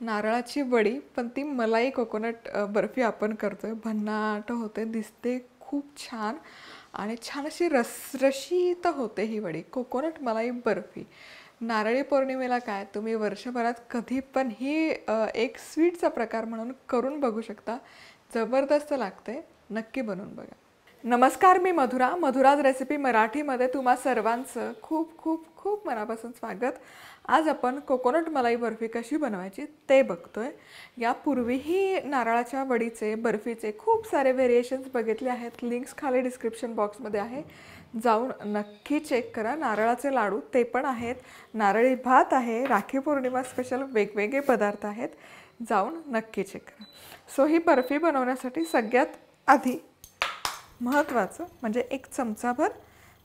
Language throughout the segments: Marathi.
नारळाची वडी पण ती मलाई कोकोनट बर्फी आपण करतो आहे भन्नाट होते दिसते खूप छान. आणि छान अशी रसरशीत होते ही वडी. कोकोनट मलाई बर्फी. नारळी पौर्णिमेला काय तुम्ही वर्षभरात कधी पण ही एक स्वीटचा प्रकार म्हणून करून बघू शकता. जबरदस्त लागते. नक्की बनवून बघा. नमस्कार मी मधुरा. मधुराज रेसिपी मराठीमध्ये तुम्हा सर्वांचं खूप खूप खूप मनापासून स्वागत. आज आपण कोकोनट मलाई बर्फी कशी बनवायची ते बघतोय. यापूर्वीही नारळाच्या वडीचे बर्फीचे खूप सारे व्हेरिएशन्स बघितले आहेत. लिंक्स खाली डिस्क्रिप्शन बॉक्समध्ये आहे. जाऊन नक्की चेक करा. नारळाचे लाडू ते पण आहेत. नारळी भात आहे. राखी पौर्णिमा स्पेशल वेगवेगळे पदार्थ आहेत. जाऊन नक्की चेक करा. सो ही बर्फी बनवण्यासाठी सगळ्यात आधी महत्त्वाचं म्हणजे एक चमचाभर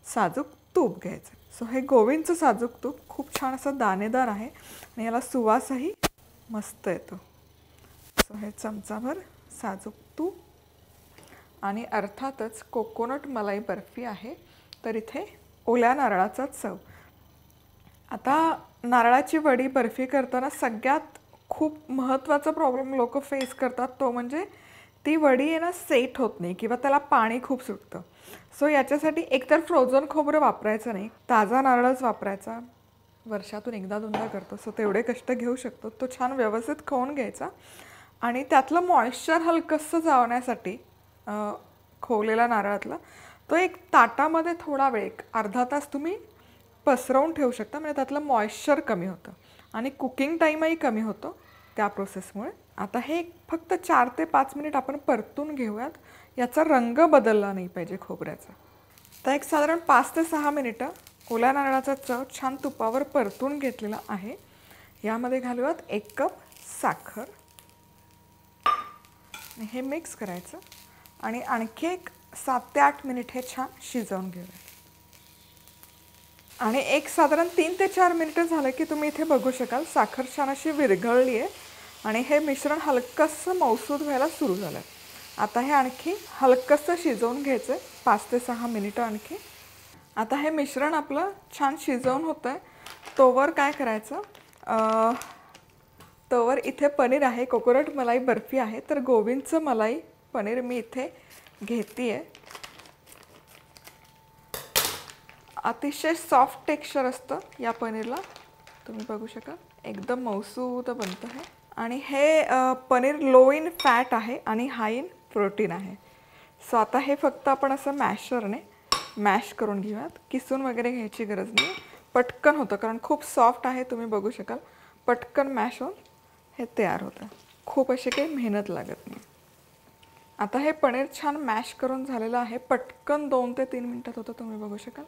साजूक तूप घ्यायचं. सो हे गोविंदचं साजूक तूप खूप छान असं दाणेदार आहे आणि याला सुवासही मस्त येतो. सो हे चमचाभर साजूक तूप आणि अर्थातच कोकोनट मलाई बर्फी आहे तर इथे ओल्या नारळाचा चव. आता नारळाची वडी बर्फी करताना सगळ्यात खूप महत्त्वाचा प्रॉब्लेम लोक फेस करतात तो म्हणजे ती वडी आहे ना सेट होत नाही किंवा त्याला पाणी खूप सुटतं. सो याच्यासाठी एकतर फ्रोझन खोबरं वापरायचं नाही ताजा नारळच वापरायचा. वर्षातून एकदा दोनदा करतो सो तेवढे कष्ट घेऊ शकतो. तो छान व्यवस्थित खाऊन घ्यायचा. आणि त्यातलं मॉइश्चर हलकंसं जावण्यासाठी खोवलेला नारळातला तो एक ताटामध्ये थोडा वेळ एक अर्धा तास तुम्ही पसरवून ठेवू शकता. म्हणजे त्यातलं मॉइश्चर कमी होतं. आणि कुकिंग टाईमही कमी होतो. त्या प्रोसेसमुळे आता हे एक फक्त चार ते पाच मिनिट आपण परतून घेऊयात. याचा रंग बदलला नाही पाहिजे खोबऱ्याचा. तर एक साधारण पाच ते सहा मिनिटं ओल्या नारळाचा चव छान तुपावर परतून घेतलेला आहे. यामध्ये घालूयात एक कप साखर. हे मिक्स करायचं. आणि आणखी एक सात ते आठ मिनिट हे छान शिजवून घेऊया आणि एक साधारण तीन ते चार मिनिटं झालं की तुम्ही इथे बघू शकाल साखर छान अशी विरघळली आहे आणि हे मिश्रण हलकंसं मौसूद व्हायला सुरू झालं. आता हे आणखी हलकंसं शिजवून घ्यायचं आहे पाच ते सहा मिनिटं आणखी. आता हे मिश्रण आपलं छान शिजवून होतं आहे तोवर काय करायचं? तोवर इथे पनीर आहे कोकोनट मलाई बर्फी आहे तर गोविंदचं मलाई पनीर मी इथे घेते आहे अतिशय सॉफ्ट टेक्स्चर असतं या पनीरला. तुम्ही बघू शकाल. एकदम मौसूद बनतं आहे. आणि हे पनीर लो इन फॅट आहे आणि हाय इन प्रोटीन आहे. सो आता हे फक्त आपण असं मॅशरने मॅश करून घेऊयात. किसून वगैरे घ्यायची गरज नाही. पटकन होतं कारण खूप सॉफ्ट आहे तुम्ही बघू शकाल. पटकन मॅश होऊन हे तयार होतं. खूप अशी काही मेहनत लागत नाही. आता हे पनीर छान मॅश करून झालेलं आहे. पटकन दोन ते तीन मिनटात होतं तुम्ही बघू शकाल.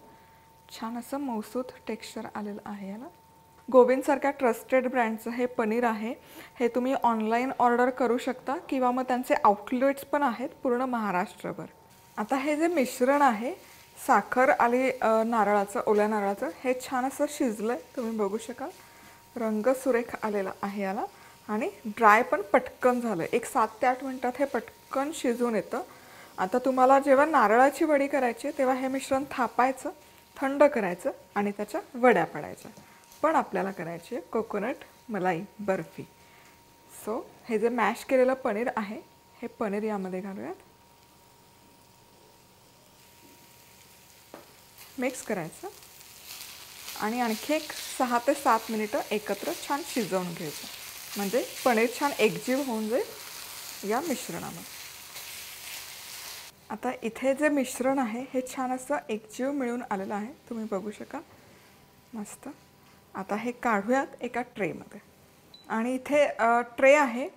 छान असं मौसूद टेक्स्चर आलेलं आहे याला. गोविंदसारख्या ट्रस्टेड ब्रँडचं हे पनीर आहे. हे तुम्ही ऑनलाईन ऑर्डर करू शकता किंवा मग त्यांचे आउटलेट्स पण आहेत पूर्ण महाराष्ट्रभर. आता हे जे मिश्रण आहे साखर आणि नारळाचं ओल्या नारळाचं हे छान असं शिजलं आहे तुम्ही बघू शकाल. रंग सुरेख आलेला आहे याला. आणि ड्राय पण पटकन झालं एक सात ते आठ मिनटात हे पटकन शिजून येतं. आता तुम्हाला जेव्हा नारळाची वडी करायची तेव्हा हे मिश्रण थापायचं. थंड करायचं आणि त्याच्या वड्या पडायच्या. पण आपल्याला करायची आहे कोकोनट मलाई बर्फी. सो हे जे मॅश केलेलं पनीर आहे हे पनीर यामध्ये घालूयात. मिक्स करायचं. आणि आणखी एक सहा ते सात मिनिटं एकत्र छान शिजवून घ्यायचं. म्हणजे पनीर छान एकजीव होऊन जाईल या मिश्रणामध्ये. आता इथे जे मिश्रण आहे हे छान असं एकजीव मिळून आलेलं आहे. तुम्ही बघू शकाल. मस्त. आता हे काढूयात एका ट्रेमध्ये. आणि इथे ट्रे आहे.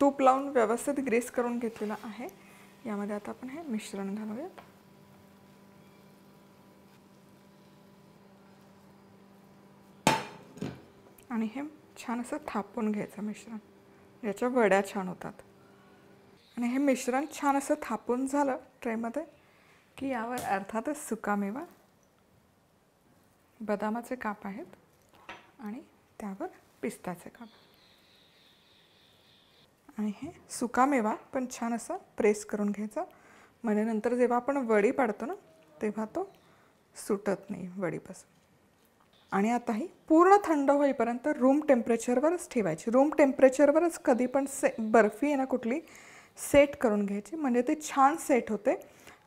तूप लावून व्यवस्थित ग्रीस करून घेतलेलं आहे. यामध्ये आता आपण हे मिश्रण घालूयात. आणि हे छान असं थापून घ्यायचं मिश्रण. याच्या वड्या छान होतात. आणि हे मिश्रण छान असं थापून झालं ट्रेमध्ये की यावर अर्थातच सुकामेवा बदामाचे काप आहेत आणि त्यावर पिस्ताचे काप. आणि हे सुकामेवा पण छान असं प्रेस करून घ्यायचा. म्हणजे नंतर जेव्हा आपण वडी पाडतो ना तेव्हा तो सुटत नाही वडीपासून. आणि आता ही पूर्ण थंड होईपर्यंत रूम टेम्परेचरवरच ठेवायची. रूम टेम्परेचरवरच कधी पण से बर्फी आहे ना कुठली सेट करून घ्यायची. म्हणजे ते छान सेट होते.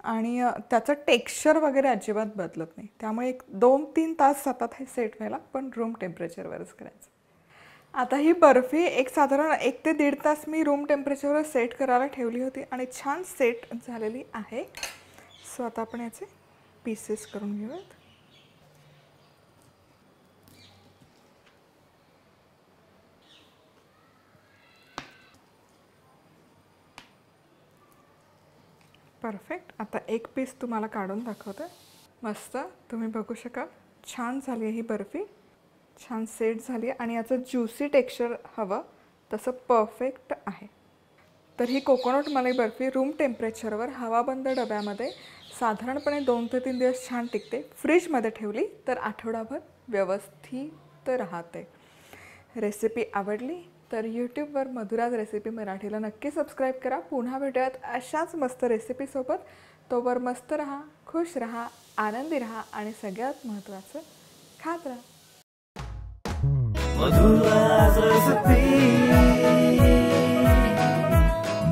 आणि त्याचं टेक्स्चर वगैरे अजिबात बदलत नाही. त्यामुळे एक दोन तीन तास जातात हे सेट व्हायला पण रूम टेम्परेचरवरच करायचं. आता ही बर्फी एक साधारण एक ते दीड तास मी रूम टेम्परेचरवर सेट करायला ठेवली होती आणि छान सेट झालेली आहे. सो आता आपण याचे पीसेस करून घेऊयात. परफेक्ट आता एक पीस तुम्हाला काढून दाखवते. मस्त. तुम्ही बघू शकाल. छान झाली आहे ही बर्फी. छान सेट झाली आहे. आणि याचं ज्युसी टेक्स्चर हवं. तसं परफेक्ट आहे. तर ही कोकोनट मलाई बर्फी रूम टेम्परेचरवर हवाबंद डब्यामध्ये साधारणपणे दोन ते तीन दिवस छान टिकते. फ्रीजमध्ये ठेवली तर आठवडाभर व्यवस्थित राहते. रेसिपी आवडली? तर यूट्यूबवर मधुराज रेसिपी मराठीला नक्की सबस्क्राईब करा. पुन्हा भेटूयात अशाच मस्त रेसिपीसोबत तोवर मस्त राहा खुश राहा आनंदी राहा आणि सगळ्यात महत्त्वाचं खात राहा.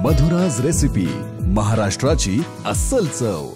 मधुराज रेसिपी महाराष्ट्राची अस्सल चव.